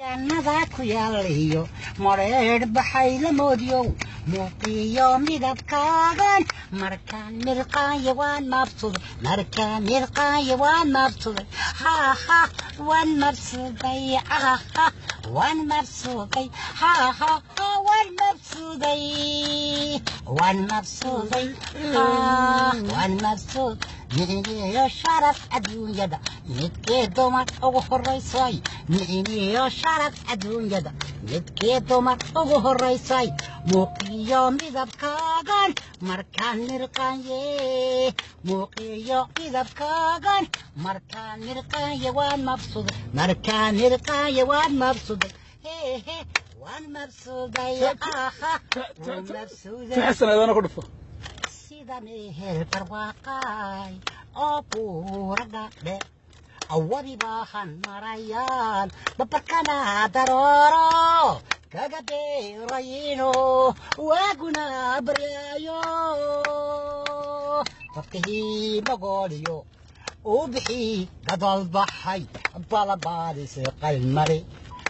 jannada ku yaalayo mareer baxay la moodiyow muuqiyo midabkaagan markaan mirqaaya waan mabsuday markaan mirqaaya waan mabsuday haha waan mabsuday haha waan mabsuday haha waan mabsuday waan mabsuday waan mabsud micniyo sharaf adduunyada midkee dumar ugu horaysay micniyo sharaf adduunyada midkee dumar ugu horaysay muuqiyo midabkaagan markaan mirqaanye muuqiyo midabkaagan markaan mirqaanye waan mabsuday markaan mirqaanye waan mabsuday waan mabsuday aha waan mabsuday awadi baahan marayaan babarkana darooro kaga beerayino waaguna baryaayo dadkahii magooliyo uu bixii gadol baxay balabaadis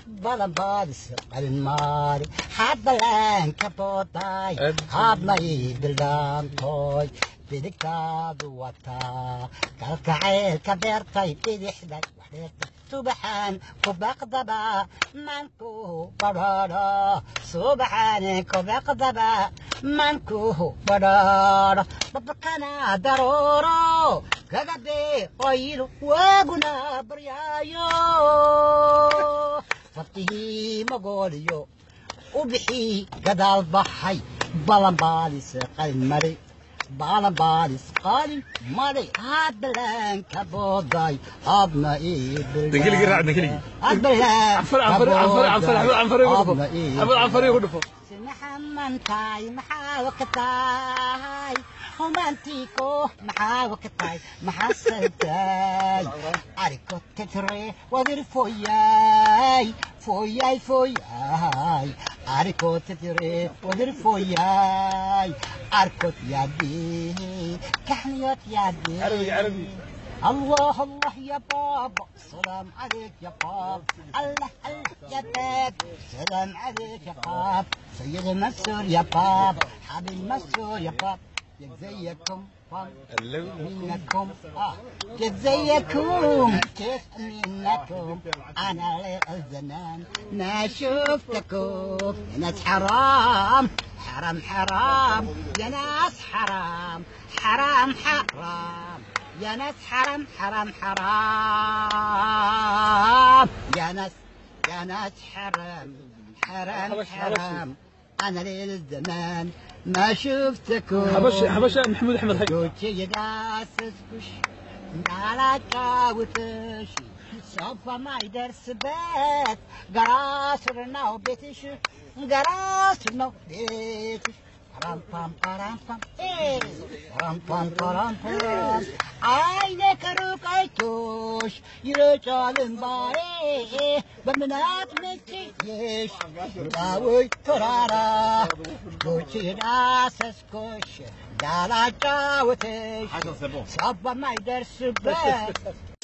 qalmari balanbaadis qalmaari hadbalaanka booday hadmay bildhaantooy bidigtaadu wataa kalkaceelka beertay bidixday waxdheertay subaxaan ku baqdaba manku badhaadho subaxaan ku baqdaba manku badhaadho babakana darooro kagabe oyilo waaguna baryaayo fartihii magooliyo u bixii gadaal baxay balanbaalis qalin mari balanbaalis qalin mari hadbalaanka booday hadna iibilaamantaay maxaa ka tahay humaantiiko maxaa ka tahay maxaa santaay arikotetire wadirfoyaa فوياي فوياي فوياي أركض تري ودر فوياي أركض كحليوت يا يدي عربي عربي الله الله يا بابا سلام عليك يا بابا الله الله يا باب سلام عليك يا بابا سيد المسور يا بابا حبيب المسور يا بابا يا زيكم منكم آه يجزيكم كيف منكم أنا للزمان ما شفتكم. يا ناس حرام حرام حرام. يا ناس حرام حرام حرام. يا ناس حرام حرام حرام. يا ناس يا ناس حرام حرام حرام. أنا للزمان ما شفتكم. حبش حبش محمود أحمد هاي جوتي يداسسكش على كاوتش سوف ما يدرس بيت. قراصرنا وبيتش قراصرنا وبيتش Param pam param pam. Hey. Param pam param pam. Ay ne karuk ay tuş. Yürü çalın bari. Ben at mekiş. Davuy torara. Kuçira ses kuş. Dala çavutiş. Sabah mayder süper.